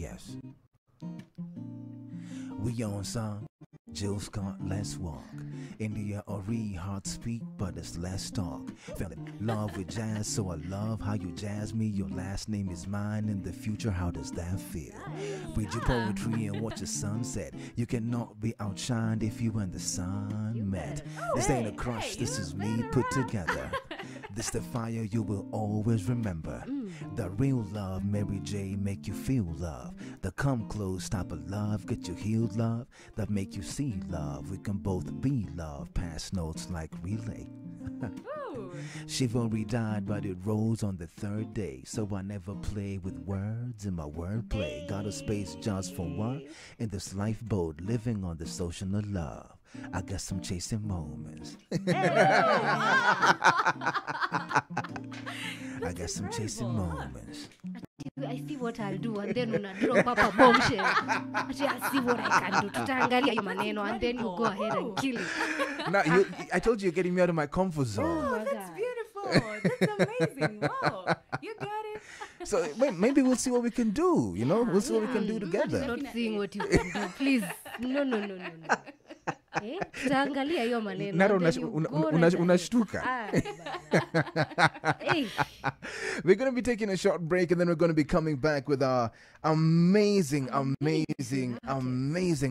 Yes. We on song. Jill Scott, let's walk. India Arie hard speak, but it's less talk. Fell in love with jazz, so I love how you jazz me. Your last name is mine. In the future, how does that feel? Read your poetry and watch the sunset. You cannot be outshined if you and the sun met. This ain't a crush, this is me put together. This the fire you will always remember. Mm. The real love, Mary J, make you feel love. The come close type of love, get you healed love. That make you see love. We can both be love. Pass notes like relay. Chivalry died, but it rose on the third day. So I never play with words in my wordplay. Got a space just for one In this lifeboat, living on the ocean of love. I got some chasing moments. I got some chasing moments. I see what I'll do and then una drop up a bombshell. Ati I see what I can do. Tutaangalia hiyo maneno and then you go ahead and kill it. Now, you, I told you you're getting me out of my comfort oh, zone. Oh my That's beautiful. That's amazing. Wow. You got it. So wait, maybe we'll see what we can do. You know, we'll see what we can do mm. together. Not seeing what you can do. Please. No, no, no, no, no. Eh? Tutaangalia hiyo maneno. Unashtuka. Ah. We're going to be taking a short break and then we're going to be coming back with our amazing, amazing, amazing